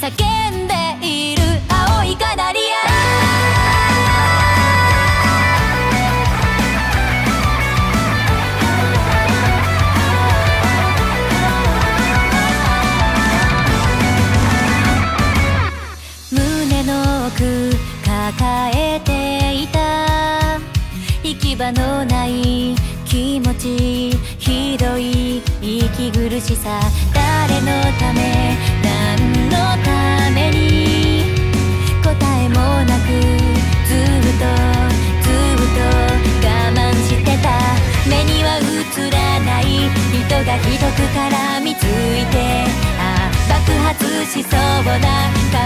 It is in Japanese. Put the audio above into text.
叫んでいる青いカナリア。胸の奥抱えていた。行き場のない気持ち。ひどい息苦しさ。がひどく絡みついてああ爆発しそうな